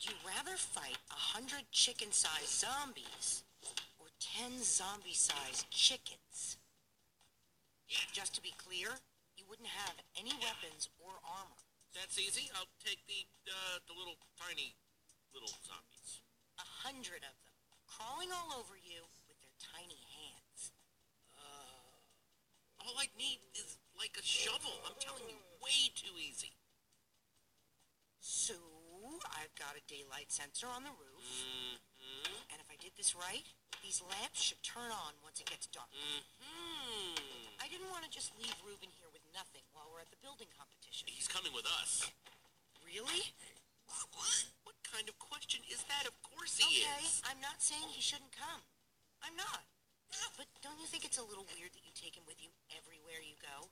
Would you rather fight a hundred chicken-sized zombies or ten zombie-sized chickens? Just to be clear, you wouldn't have any weapons or armor. That's easy. I'll take the, uh, the little tiny little zombies. A hundred of them, crawling all over you with their tiny hands. Uh, all I need is like a shovel. I'm telling you, way too easy. So, I've got a daylight sensor on the roof. Mm-hmm. And if I did this right, these lamps should turn on once it gets dark. Mm-hmm. I didn't want to just leave Reuben here with nothing while we're at the building competition. He's coming with us. Really? What? What kind of question is that? Of course he okay, is. I'm not saying he shouldn't come. I'm not. But don't you think it's a little weird that you take him with you everywhere you go?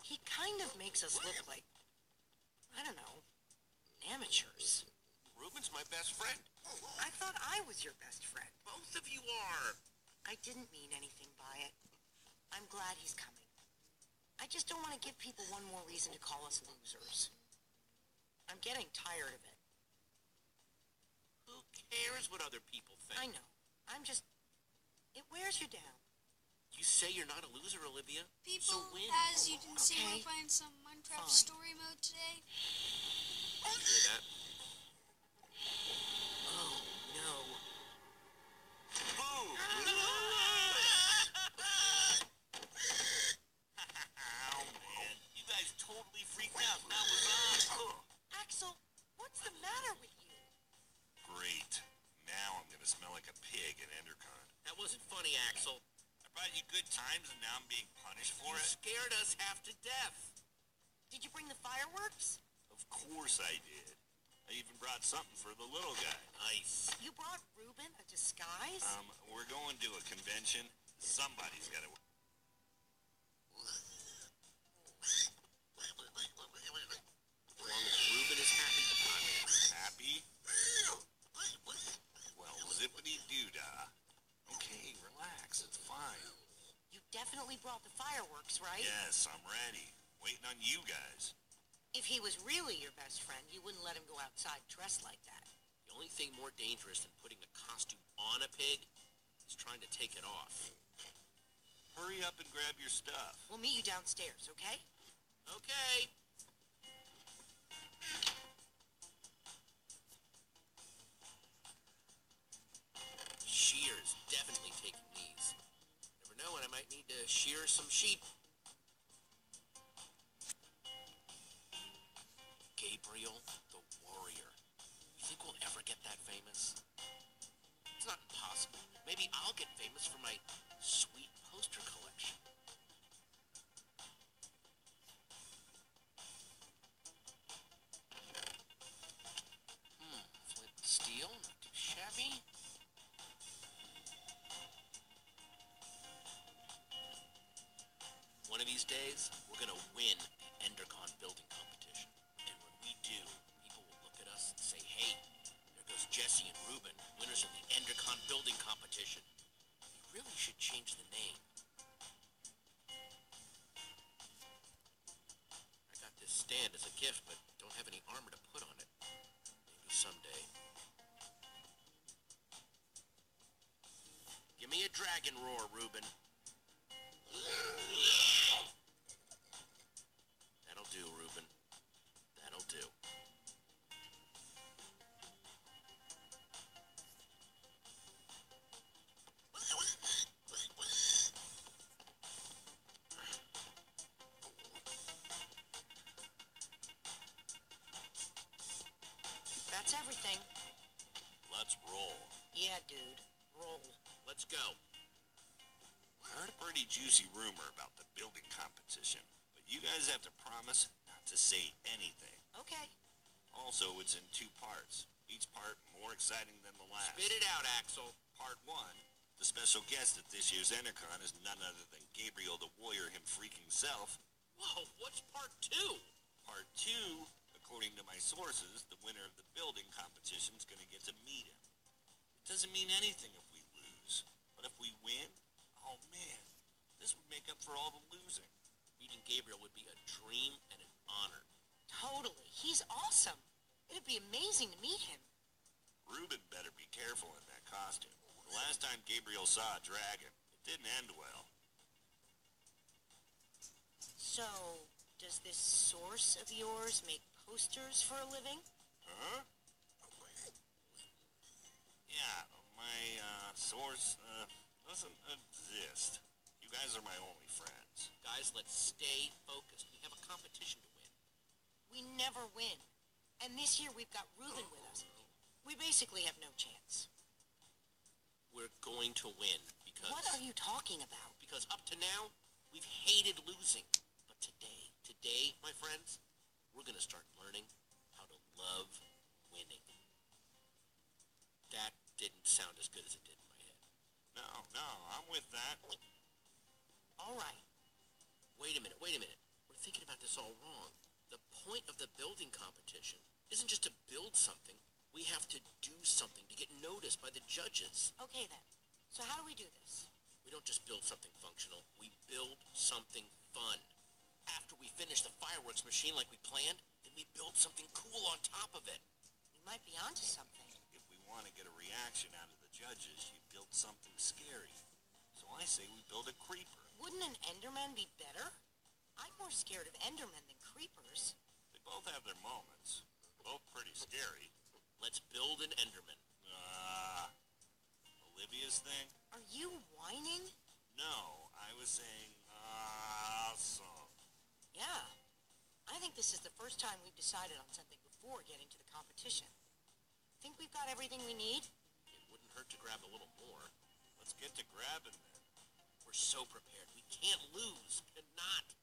He kind of makes us look like, I don't know, amateurs. Reuben's my best friend. I thought I was your best friend. Both of you are. I didn't mean anything by it. I'm glad he's coming. I just don't want to give people one more reason to call us losers. I'm getting tired of it. Who cares what other people think? I know. I'm just... It wears you down. You say you're not a loser, Olivia. People, so win. as you can see, Okay. we're playing some Minecraft Fine. story mode today. You that? I even brought something for the little guy. Nice. You brought Reuben a disguise? Um, we're going to a convention. Somebody's gotta... As long as Reuben is happy, I'm Happy? Well, zippity-doo-dah. Okay, relax. It's fine. You definitely brought the fireworks, right? Yes, I'm ready. Waiting on you guys. If he was really your best friend, you wouldn't let him go outside dressed like that. The only thing more dangerous than putting a costume on a pig is trying to take it off. Hurry up and grab your stuff. We'll meet you downstairs, okay? Okay. Shears definitely taking these. Never know when I might need to shear some sheep. Gabriel the Warrior. You think we'll ever get that famous? It's not impossible. Maybe I'll get famous for my sweet poster collection. Dragon roar, Reuben. That'll do, Reuben. That'll do. That's everything. Let's roll. Yeah, dude. Roll. Let's go. I heard a pretty juicy rumor about the building competition, but you guys have to promise not to say anything. Okay. Also, it's in two parts. Each part more exciting than the last. Spit it out, Axel. Part one, the special guest at this year's Endercon is none other than Gabriel the Warrior him freaking self. Whoa, what's part two? Part two, according to my sources, the winner of the building competition is going to get to meet him. It doesn't mean anything if we lose, but if we win, oh man, this would make up for all the losing. Meeting Gabriel would be a dream and an honor. Totally. He's awesome. It'd be amazing to meet him. Reuben better be careful in that costume. The last time Gabriel saw a dragon, it didn't end well. So, does this source of yours make posters for a living? Huh? Yeah, my uh, source uh, doesn't exist. You guys are my only friends. Guys, let's stay focused. We have a competition to win. We never win. And this year we've got Reuben with us. We basically have no chance. We're going to win because What are you talking about? because up to now we've hated losing. But today, today, my friends, we're gonna start learning how to love winning. That didn't sound as good as it did in my head. No, no, I'm with that. All right. Wait a minute, wait a minute. We're thinking about this all wrong. The point of the building competition isn't just to build something. We have to do something to get noticed by the judges. Okay then. So how do we do this? We don't just build something functional, we build something fun. After we finish the fireworks machine like we planned, then we build something cool on top of it. We might be onto something. If we want to get a reaction out of the judges, you build something scary. So I say we build a creeper. Wouldn't an Enderman be better? I'm more scared of Endermen than creepers. They both have their moments. Both pretty scary. Let's build an Enderman. Uh, Olivia's thing? Are you whining? No, I was saying awesome. Yeah. I think this is the first time we've decided on something before getting to the competition. Think we've got everything we need? Hurt to grab a little more. Let's get to grabbing then. We're so prepared. We can't lose. Cannot.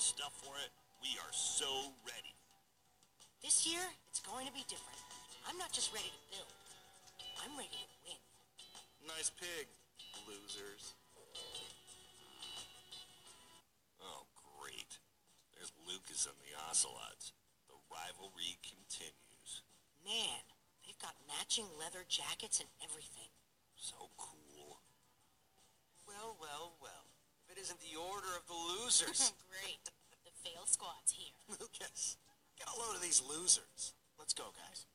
The stuff for it. We are so ready. This year, it's going to be different. I'm not just ready to build. I'm ready to win. Nice pig, losers. Oh, great. There's Lukas and the Ocelots. The rivalry continues. Man, they've got matching leather jackets and everything. So cool. Well, well, well. If it isn't the order of the losers. Great. The fail squad's here. Lukas, get a load of these losers. Let's go, guys.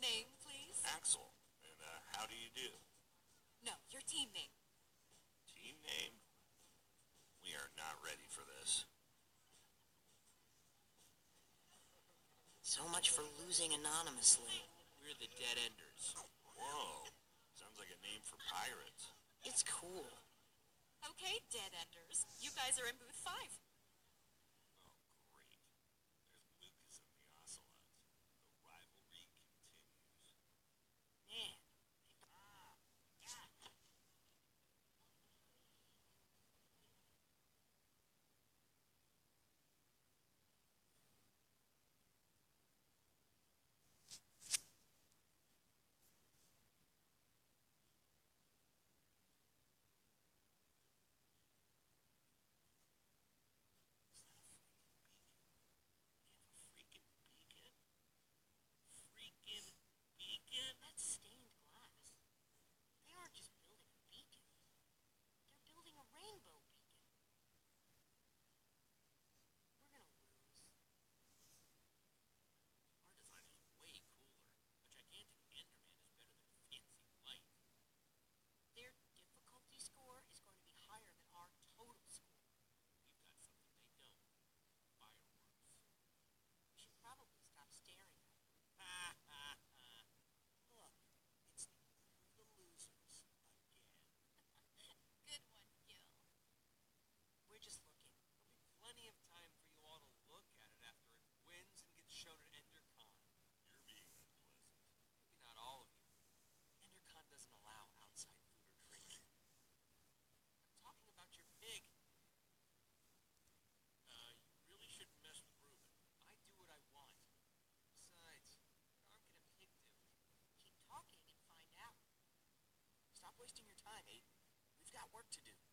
Name, please? Axel, and uh, how do you do? No, your team name. Team name? We are not ready for this. So much for losing anonymously. We're the Dead Enders. Whoa. Sounds like a name for pirates. It's cool. Okay, Dead Enders. You guys are in booth five. Wasting your time, Aiden. We've got work to do.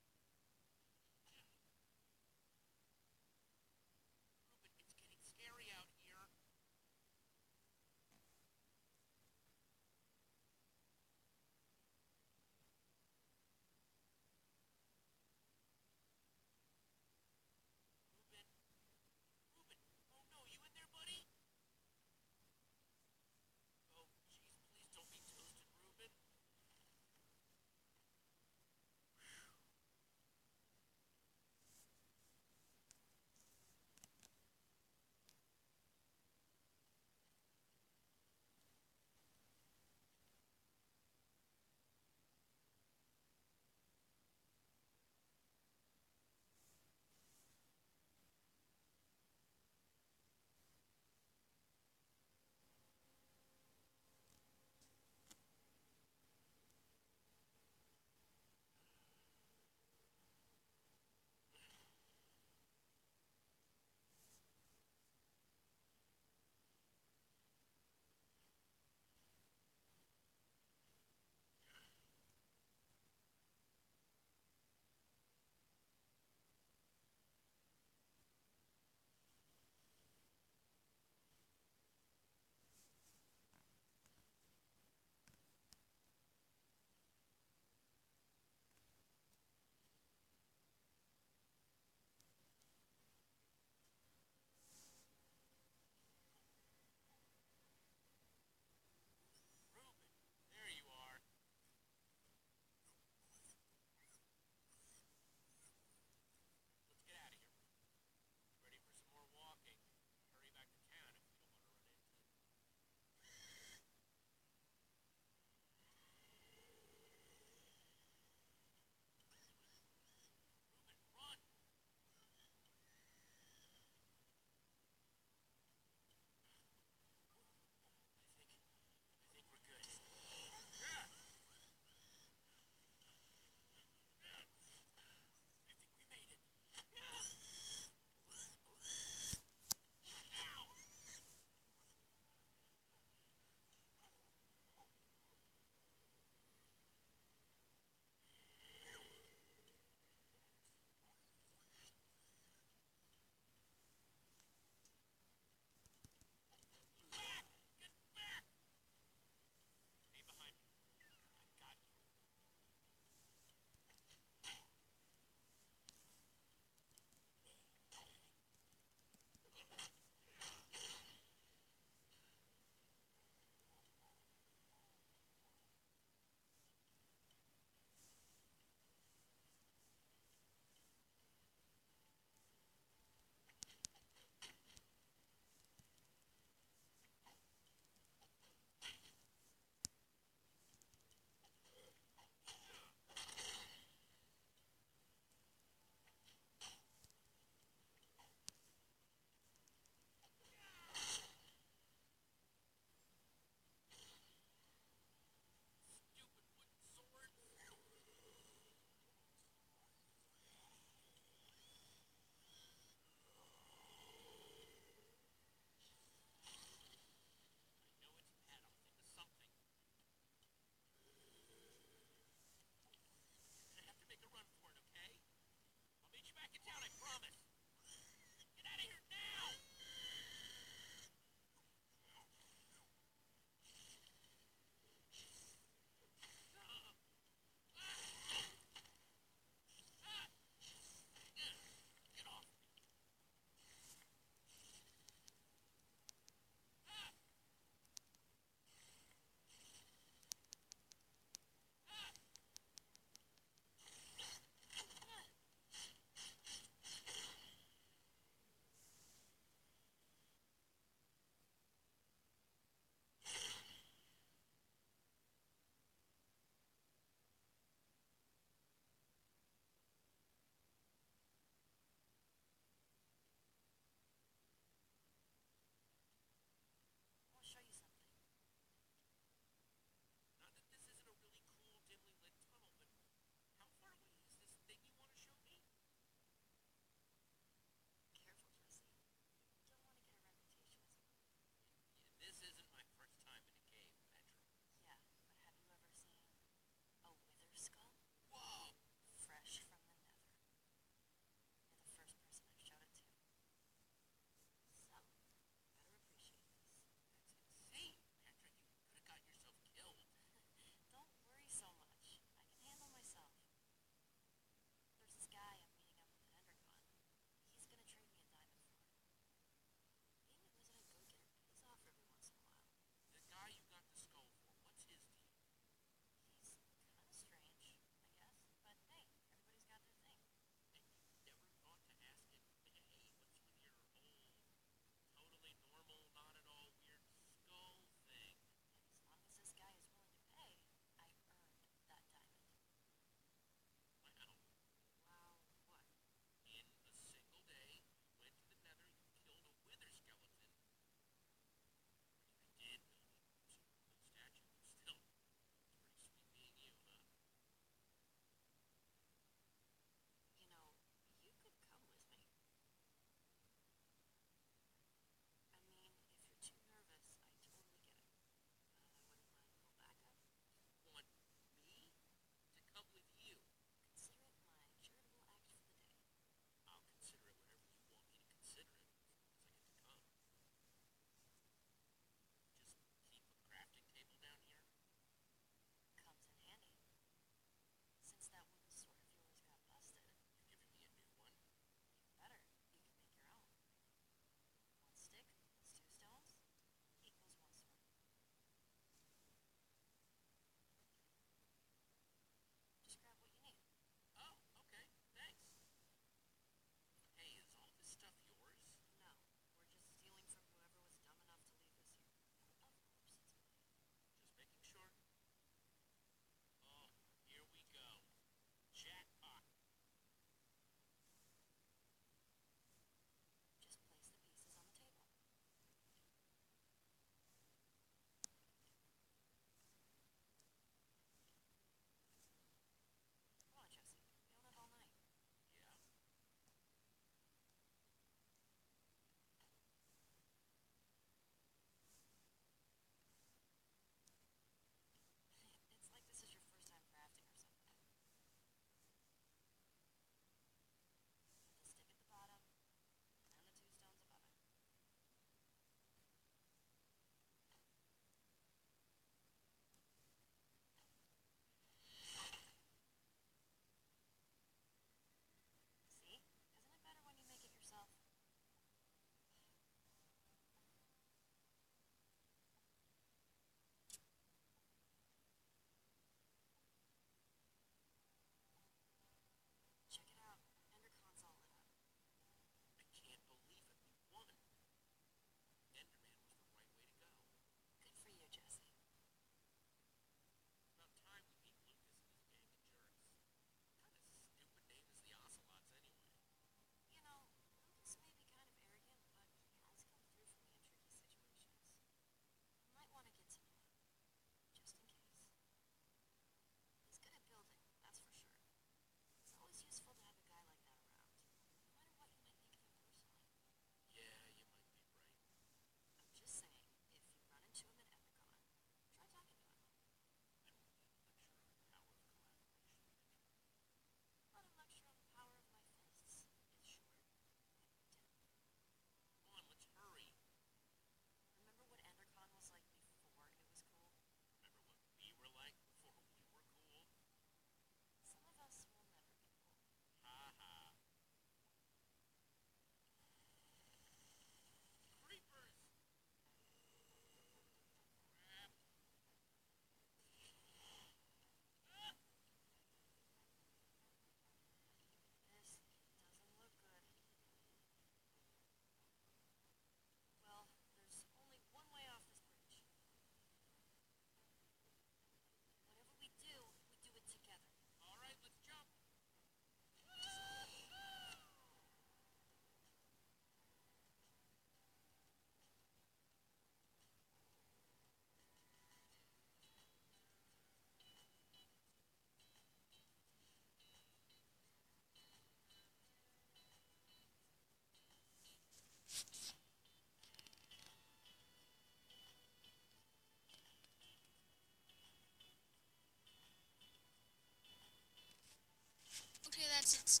Nonsense.